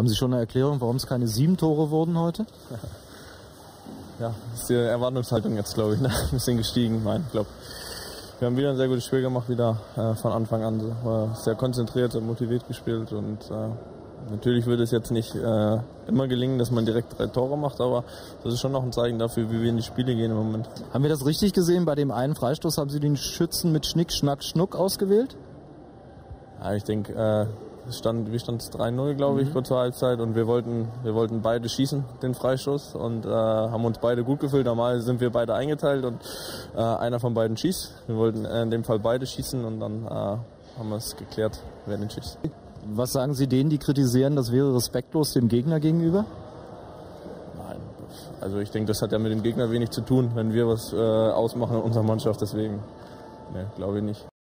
Haben Sie schon eine Erklärung, warum es keine sieben Tore wurden heute? Ja, ist die Erwartungshaltung jetzt, glaube ich, ne? ein bisschen gestiegen. Nein, ich glaube, wir haben wieder ein sehr gutes Spiel gemacht, wieder äh, von Anfang an. War sehr konzentriert und motiviert gespielt und äh, natürlich würde es jetzt nicht äh, immer gelingen, dass man direkt drei Tore macht, aber das ist schon noch ein Zeichen dafür, wie wir in die Spiele gehen im Moment. Haben wir das richtig gesehen? Bei dem einen Freistoß haben Sie den Schützen mit Schnick, Schnack, Schnuck ausgewählt? Ja, ich denke, äh, stand, wie stand es 3-0, glaube ich, mhm. kurz zur Halbzeit und wir wollten, wir wollten beide schießen, den Freistoß und äh, haben uns beide gut gefühlt. Normal sind wir beide eingeteilt und äh, einer von beiden schießt. Wir wollten äh, in dem Fall beide schießen und dann äh, haben wir es geklärt, wer den schießt. Was sagen Sie denen, die kritisieren, das wäre respektlos dem Gegner gegenüber? Nein, also ich denke, das hat ja mit dem Gegner wenig zu tun, wenn wir was äh, ausmachen in unserer Mannschaft, deswegen, ne, glaube ich nicht.